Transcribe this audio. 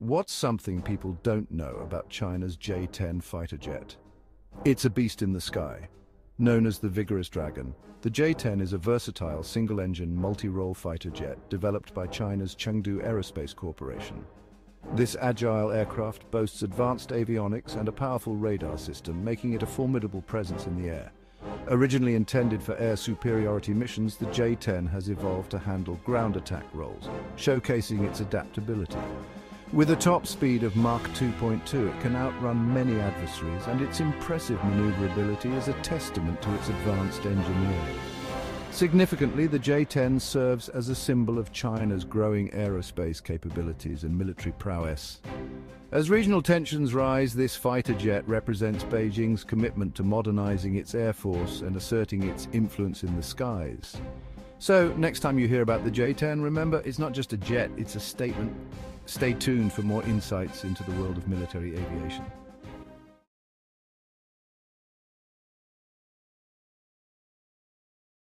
What's something people don't know about China's J-10 fighter jet? It's a beast in the sky. Known as the Vigorous Dragon, the J-10 is a versatile single-engine multi-role fighter jet developed by China's Chengdu Aerospace Corporation. This agile aircraft boasts advanced avionics and a powerful radar system, making it a formidable presence in the air. Originally intended for air superiority missions, the J-10 has evolved to handle ground attack roles, showcasing its adaptability. With a top speed of Mach 2.2, it can outrun many adversaries, and its impressive maneuverability is a testament to its advanced engineering. Significantly, the J-10 serves as a symbol of China's growing aerospace capabilities and military prowess. As regional tensions rise, this fighter jet represents Beijing's commitment to modernizing its air force and asserting its influence in the skies. So, next time you hear about the J-10, remember, it's not just a jet, it's a statement Stay tuned for more insights into the world of military aviation.